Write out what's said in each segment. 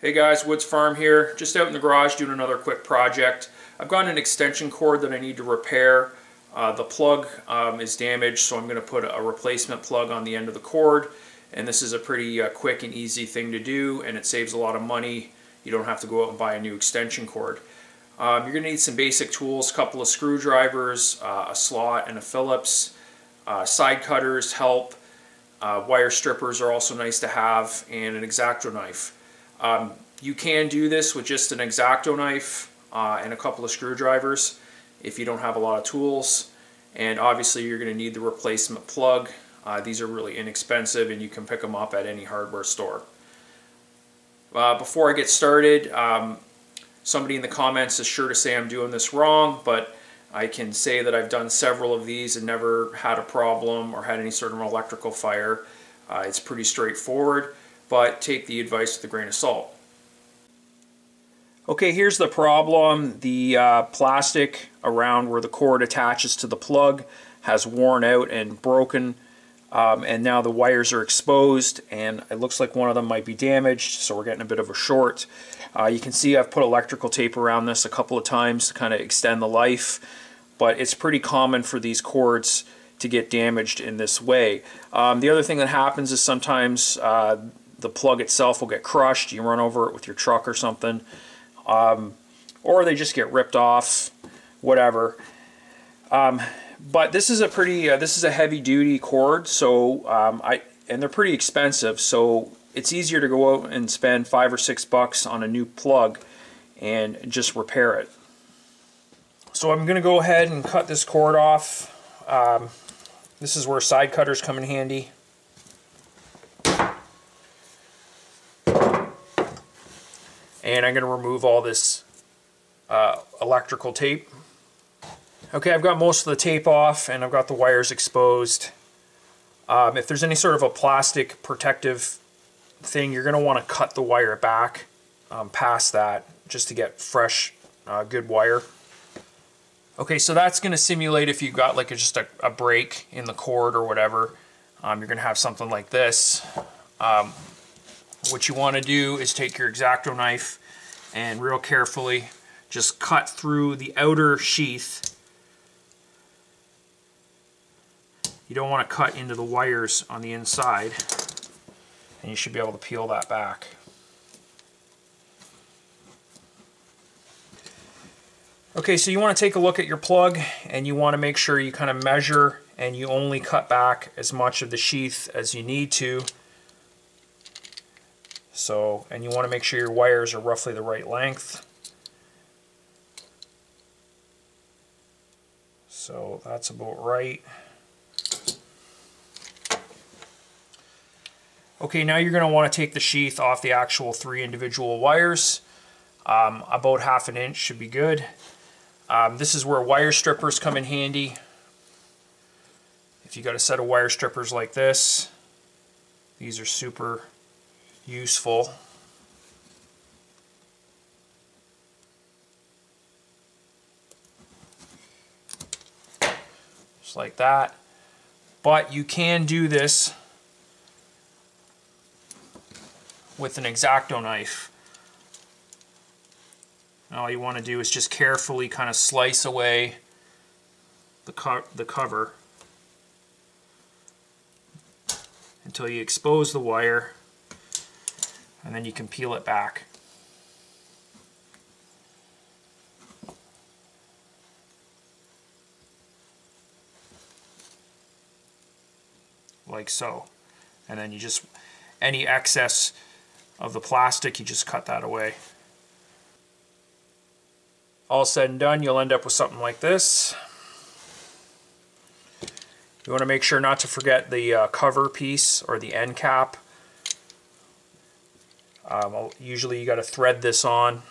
Hey guys, Woods Farm here. Just out in the garage doing another quick project. I've got an extension cord that I need to repair. Uh, the plug um, is damaged, so I'm going to put a replacement plug on the end of the cord. And this is a pretty uh, quick and easy thing to do, and it saves a lot of money. You don't have to go out and buy a new extension cord. Um, you're going to need some basic tools, a couple of screwdrivers, uh, a slot and a Phillips. Uh, side cutters help. Uh, wire strippers are also nice to have, and an X-Acto knife. Um, you can do this with just an X-Acto knife uh, and a couple of screwdrivers if you don't have a lot of tools. And obviously you're going to need the replacement plug. Uh, these are really inexpensive and you can pick them up at any hardware store. Uh, before I get started, um, somebody in the comments is sure to say I'm doing this wrong, but I can say that I've done several of these and never had a problem or had any sort of electrical fire. Uh, it's pretty straightforward but take the advice with a grain of salt. Okay, here's the problem. The uh, plastic around where the cord attaches to the plug has worn out and broken um, and now the wires are exposed and it looks like one of them might be damaged so we're getting a bit of a short. Uh, you can see I've put electrical tape around this a couple of times to kind of extend the life but it's pretty common for these cords to get damaged in this way. Um, the other thing that happens is sometimes uh, the plug itself will get crushed. You run over it with your truck or something. Um, or they just get ripped off, whatever. Um, but this is a pretty, uh, this is a heavy duty cord, so um, I, and they're pretty expensive, so it's easier to go out and spend five or six bucks on a new plug and just repair it. So I'm going to go ahead and cut this cord off. Um, this is where side cutters come in handy. And I'm going to remove all this uh, electrical tape. Okay, I've got most of the tape off and I've got the wires exposed. Um, if there's any sort of a plastic protective thing, you're going to want to cut the wire back um, past that just to get fresh, uh, good wire. Okay, so that's going to simulate if you've got like a, just a, a, break in the cord or whatever. Um, you're going to have something like this. What you want to do is take your X-Acto knife and real carefully just cut through the outer sheath. You don't want to cut into the wires on the inside and you should be able to peel that back. Okay, so you want to take a look at your plug and you want to make sure you kind of measure and you only cut back as much of the sheath as you need to so, and you want to make sure your wires are roughly the right length. So that's about right. Okay, now you're going to want to take the sheath off the actual three individual wires. Um, about half an inch should be good. Um, this is where wire strippers come in handy. If you got a set of wire strippers like this, these are super useful. Just like that. But you can do this with an X-Acto knife. all you want to do is just carefully kind of slice away the, co the cover until you expose the wire and then you can peel it back. like so. And then you just any excess of the plastic you just cut that away. All said and done you'll end up with something like this. You want to make sure not to forget the uh, cover piece or the end cap um, usually you got to thread this on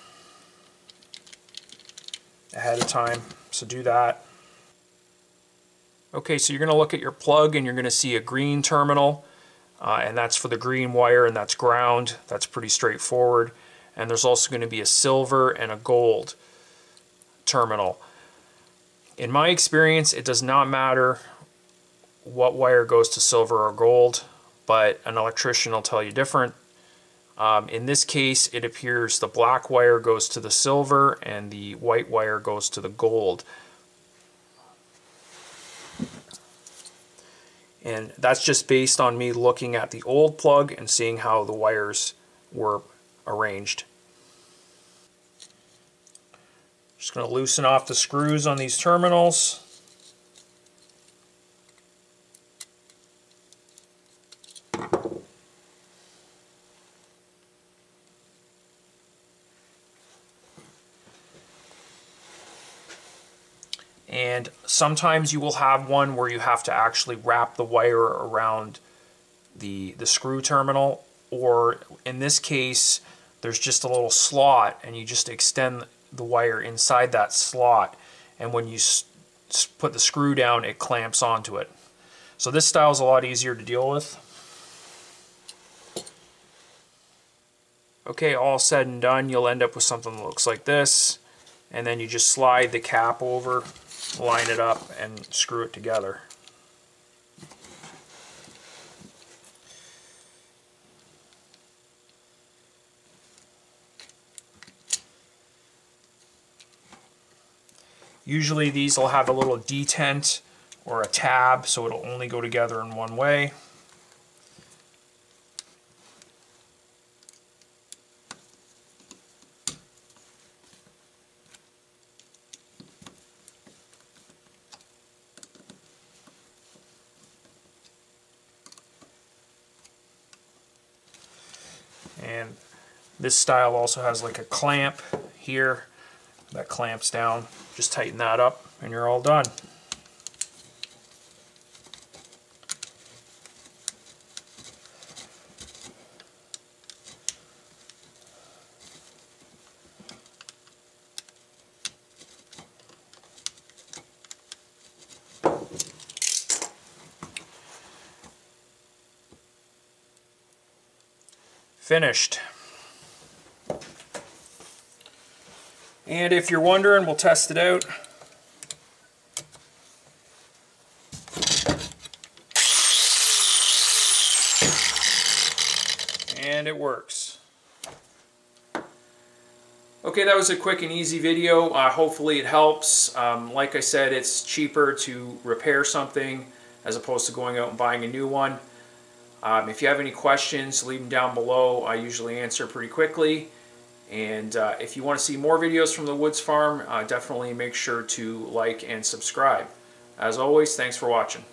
ahead of time, so do that. Okay, so you're going to look at your plug and you're going to see a green terminal, uh, and that's for the green wire and that's ground. That's pretty straightforward. And there's also going to be a silver and a gold terminal. In my experience, it does not matter what wire goes to silver or gold, but an electrician will tell you different. Um, in this case, it appears the black wire goes to the silver and the white wire goes to the gold. And that's just based on me looking at the old plug and seeing how the wires were arranged. Just going to loosen off the screws on these terminals. And sometimes you will have one where you have to actually wrap the wire around the the screw terminal or in this case there's just a little slot and you just extend the wire inside that slot. And when you put the screw down it clamps onto it. So this style is a lot easier to deal with. Okay all said and done you'll end up with something that looks like this. And then you just slide the cap over line it up and screw it together. Usually these will have a little detent or a tab so it'll only go together in one way. And this style also has like a clamp here that clamps down. Just tighten that up and you're all done. Finished. And if you're wondering, we'll test it out. And it works. Okay, that was a quick and easy video. Uh, hopefully it helps. Um, like I said, it's cheaper to repair something as opposed to going out and buying a new one. Um, if you have any questions, leave them down below. I usually answer pretty quickly. And uh, if you want to see more videos from the Woods Farm, uh, definitely make sure to like and subscribe. As always, thanks for watching.